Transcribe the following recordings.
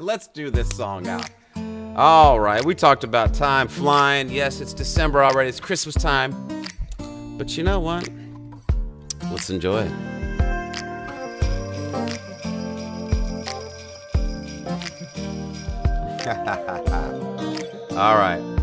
Let's do this song out. All right, we talked about time flying. Yes, it's December already. It's Christmas time. But you know what? Let's enjoy it. All right.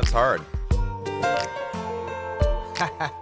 That's hard.